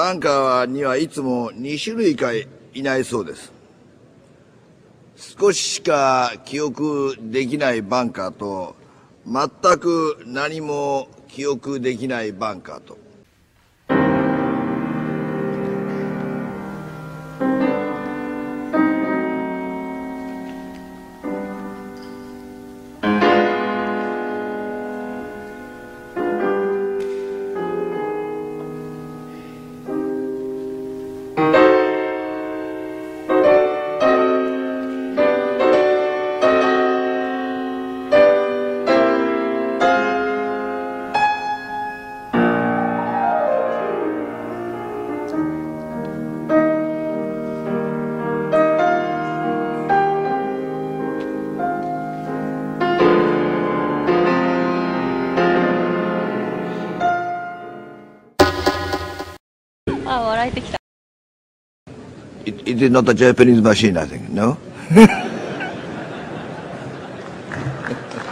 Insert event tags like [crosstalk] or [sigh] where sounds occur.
バンカーにはいつも2種類かいないそうです。少ししか記憶できないバンカーと、全く何も記憶できないバンカーと。it is not a Japanese machine, I think. No? [laughs]